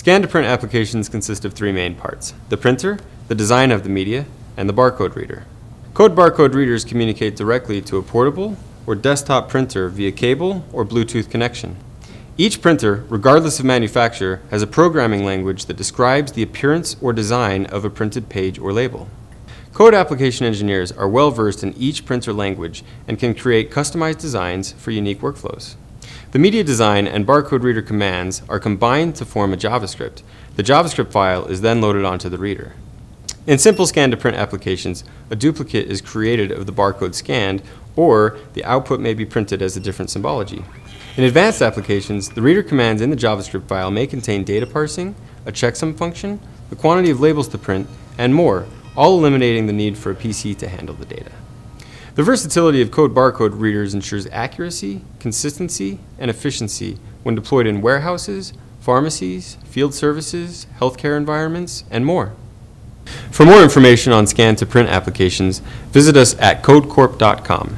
Scan-to-print applications consist of three main parts, the printer, the design of the media, and the barcode reader. Code barcode readers communicate directly to a portable or desktop printer via cable or Bluetooth connection. Each printer, regardless of manufacturer, has a programming language that describes the appearance or design of a printed page or label. Code application engineers are well versed in each printer language and can create customized designs for unique workflows. The media design and barcode reader commands are combined to form a JavaScript. The JavaScript file is then loaded onto the reader. In simple scan-to-print applications, a duplicate is created of the barcode scanned, or the output may be printed as a different symbology. In advanced applications, the reader commands in the JavaScript file may contain data parsing, a checksum function, the quantity of labels to print, and more, all eliminating the need for a PC to handle the data. The versatility of code barcode readers ensures accuracy, consistency, and efficiency when deployed in warehouses, pharmacies, field services, healthcare environments, and more. For more information on scan-to-print applications, visit us at codecorp.com.